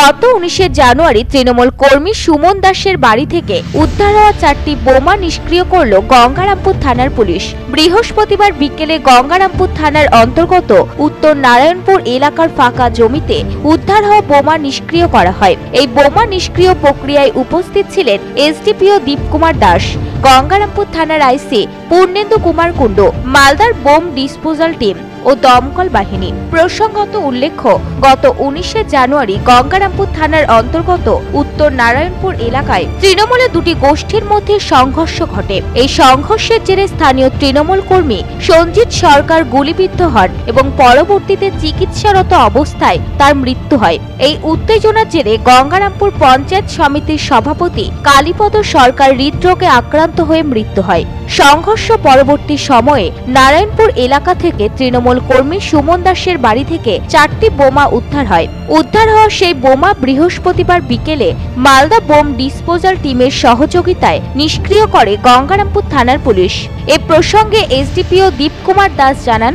গত উনিশে জানুয়ারি তৃণমূল কর্মী সুমন দাসের বাড়ি থেকে উদ্ধার হওয়া চারটি বোমা নিষ্ক্রিয় করল গঙ্গারামপুর থানার পুলিশ। বৃহস্পতিবার বিকেলে গঙ্গারামপুর থানার অন্তর্গত উত্তর নারায়ণপুর এলাকার ফাঁকা জমিতে উদ্ধার হওয়া বোমা নিষ্ক্রিয় করা হয়। এই বোমা নিষ্ক্রিয় প্রক্রিয়ায় উপস্থিত ছিলেন এসডিপিও দীপকুমার দাস, গঙ্গারামপুর থানার আইসি পূর্ণেন্দু কুমার কুণ্ডু, মালদার বোম ডিসপোজাল টিম। ও দমকল বাহিনী। প্রসঙ্গত উল্লেখ্য, গত উনিশে জানুয়ারি গঙ্গারামপুর থানার অন্তর্গত উত্তর নারায়ণপুর এলাকায় তৃণমূলের দুটি গোষ্ঠীর মধ্যে সংঘর্ষ ঘটে। এই সংঘর্ষের জেরে স্থানীয় তৃণমূল কর্মী সঞ্জিত সরকার গুলিবিদ্ধ হন এবং পরবর্তীতে চিকিৎসারত অবস্থায় তার মৃত্যু হয়। এই উত্তেজনার জেরে গঙ্গারামপুর পঞ্চায়েত সমিতির সভাপতি কালীপদ সরকার হৃদরোগে আক্রান্ত হয়ে মৃত্যু হয়। সংঘর্ষ পরবর্তী সময়ে নারায়ণপুর এলাকা থেকে তৃণমূল কর্মী সুমন দাসের বাড়ি থেকে চারটি বোমা উদ্ধার হয়। উদ্ধার হওয়া সেই বোমা বৃহস্পতিবার বিকেলে মালদা বোম ডিসপোজাল টিমের সহযোগিতায় নিষ্ক্রিয় করে গঙ্গারামপুর থানার পুলিশ। এ প্রসঙ্গে এসডিপিও দীপকুমার দাস জানান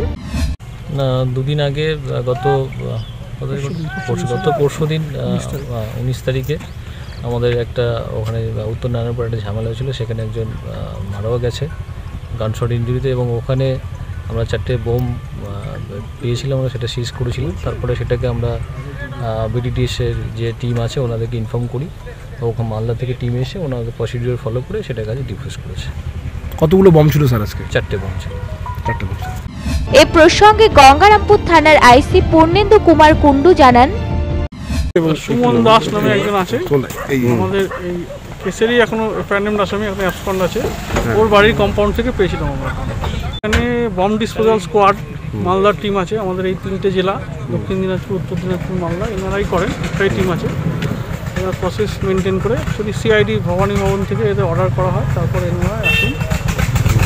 দুদিন আগে গত গত পরশু দিন উনিশ তারিখে আমাদের একটা ওখানে উত্তর নারায়ণপুর একটা ঝামেলা হয়েছিল, সেখানে একজন মারাও গেছে গানশট ইঞ্জুরিতে এবং ওখানে আমরা চারটে বোম পেয়েছিলাম আমরা সেটা সিজ করেছিলাম। তারপরে সেটাকে আমরা বিডিটিএসের যে টিম আছে ওনাদেরকে ইনফর্ম করি। ওখানে মালদা থেকে টিম এসে ওনাদের প্রসিডিওর ফলো করে সেটা কাজে ডিফিউজ করেছে। কতগুলো বম ছিল স্যার আজকে? চারটে বোম ছিল। চারটে বম। এ প্রসঙ্গে গঙ্গারামপুর থানার আইসি পূর্ণেন্দু কুমার কুণ্ডু জানান সুমন দাস নামে একজন আছে। আমাদের এই কেসেরই এখনও প্যান্ডেম আসামি এখন অ্যাবসকন্ড আছে। ওর বাড়ির কম্পাউন্ড থেকে পেয়েছিলাম আমরা। এখানে বম ডিসপোজাল স্কোয়াড মালদার টিম আছে, আমাদের এই তিনটে জেলা, দক্ষিণ দিনাজপুর, উত্তর দিনাজপুর, মালদা, এনারাই করেন, একটাই টিম আছে। এরা প্রসেস মেনটেন করে, যদি সিআইডি ভবানী ভবন থেকে এদের অর্ডার করা হয়, তারপর এনারা আসুন।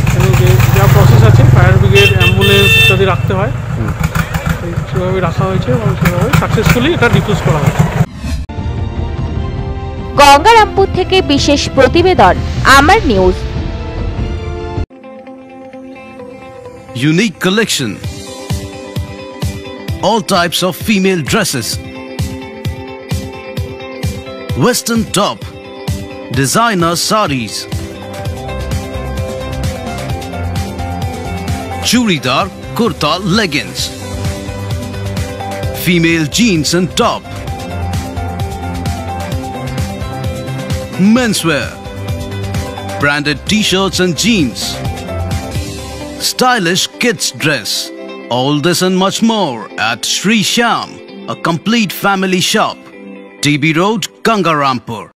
এখানে যে যা প্রসেস আছে ফায়ার ব্রিগেড অ্যাম্বুলেন্স ইত্যাদি রাখতে হয়। সেভাবে রাখা হয়েছে এবং সেভাবে সাকসেসফুলি এটা ডিফিউজ করা হয়েছে। গঙ্গারামপুর থেকে বিশেষ প্রতিবেদন, আমার news Unique collection. All types of female dresses. Western top. Designer saris. Churidar kurta leggings. Female jeans and top. Menswear. Branded t-shirts and jeans stylish kids dress. All this and much more at Sri Sham, a complete family shop. TB Road, Gangarampur.